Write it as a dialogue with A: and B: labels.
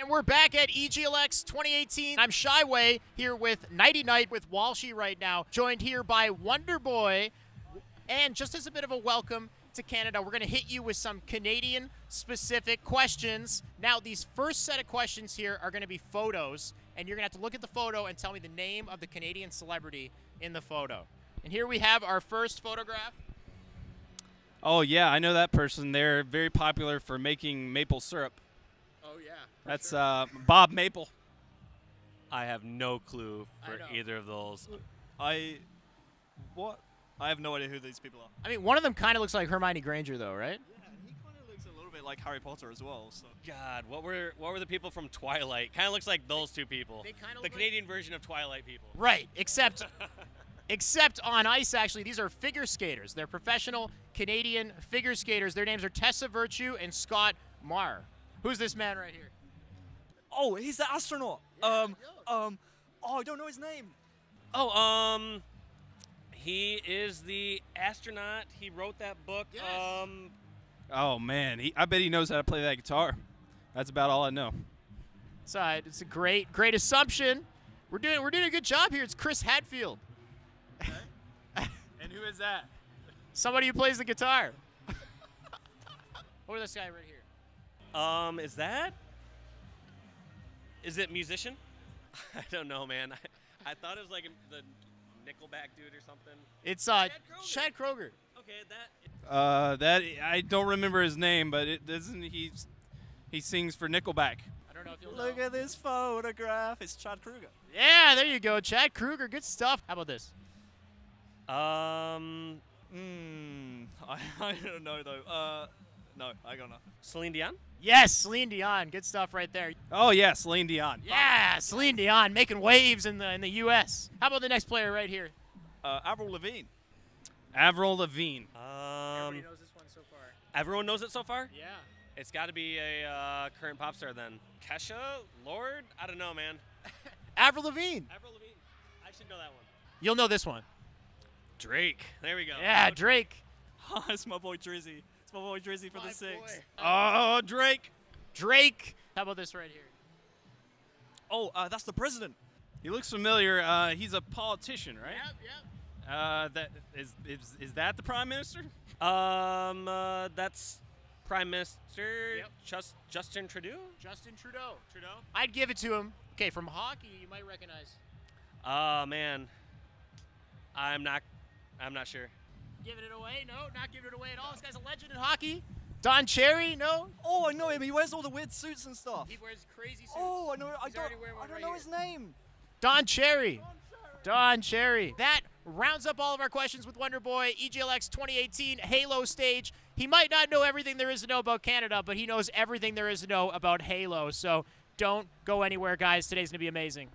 A: And we're back at EGLX 2018. I'm Shyway here with Knighty Knight with Walshy right now, joined here by Wonderboy. And just as a bit of a welcome to Canada, we're going to hit you with some Canadian specific questions. Now, these first set of questions here are going to be photos, and you're going to have to look at the photo and tell me the name of the Canadian celebrity in the photo. And here we have our first photograph.
B: Oh yeah, I know that person. They're very popular for making maple syrup.
A: Oh, yeah.
B: That's uh, Bob Maple.
C: I have no clue for either of those.
D: I what? I have no idea who these people are.
A: I mean, one of them kind of looks like Hermione Granger, though, right?
D: Yeah, he kind of looks a little bit like Harry Potter as well. So
C: God, what were what were the people from Twilight? Kind of looks like those two people.
A: They kinda
C: the
A: look like-
C: Canadian version of Twilight people.
A: Right, except except on ice actually these are figure skaters. They're professional Canadian figure skaters. Their names are Tessa Virtue and Scott Moir. Who's this man right here?
D: oh, he's the astronaut. um, um, oh, I don't know his name.
C: Oh, um, he is the astronaut. He wrote that book.
A: Yes.
C: Um,
B: Oh man, he, I bet he knows how to play that guitar. That's about all I know.
A: It's, uh, it's a great great assumption. We're doing we're doing a good job here. It's Chris Hadfield.
B: And who is that?
A: Somebody who plays the guitar. or this guy right here.
C: Um, is that? Is it musician? I don't know, man. I, I thought it was like the Nickelback dude or something.
A: It's uh
C: Chad
A: Chad Kroeger.
C: Okay, that.
B: Uh, that I don't remember his name, but it doesn't he? He sings for Nickelback.
A: I don't know if you'll
D: Look
A: know.
D: at this photograph. It's Chad Kroeger.
A: Yeah, there you go. Chad Kroeger. Good stuff. How about this?
C: Um,
D: Hmm. I, I don't know though. Uh, no, I don't know.
C: Celine Dion.
A: Yes, Celine Dion. Good stuff right there.
B: Oh yeah, Celine Dion.
A: Yeah, Celine Dion making waves in the in the U.S. How about the next player right here?
D: Uh, Avril Lavigne.
B: Avril Lavigne.
C: Um,
A: knows this one so far.
C: everyone knows it so far.
A: Yeah.
C: It's got to be a uh, current pop star then. Kesha, Lorde, I don't know, man.
A: Avril Lavigne.
C: Avril Lavigne. I should know that one.
A: You'll know this one.
C: Drake. There we go.
A: Yeah, Drake.
D: it's my boy Drizzy. It's my boy Drizzy for the six.
B: Oh Drake.
A: Drake. How about this right here?
D: Oh, uh, that's the president.
B: He looks familiar. Uh, he's a politician, right?
A: yep.
B: Uh, that is, is is that the prime minister?
C: Um, uh, that's Prime Minister
A: Yep.
C: Just, Justin Trudeau.
A: Justin Trudeau.
C: Trudeau.
A: I'd give it to him. Okay, from hockey, you might recognize.
C: Oh man, I'm not. I'm not sure.
A: Giving it away? No, not giving it away at all. This guy's a legend in hockey. Don Cherry? No.
D: Oh, I know him. He wears all the weird suits and stuff.
A: He wears crazy suits.
D: Oh, I know. I
A: He's
D: don't. I don't
A: right
D: know
A: here.
D: his name.
A: Don Cherry. Don Cherry. That rounds up all of our questions with Wonderboy, EGLX 2018 Halo stage. He might not know everything there is to know about Canada, but he knows everything there is to know about Halo. So don't go anywhere, guys. Today's going to be amazing.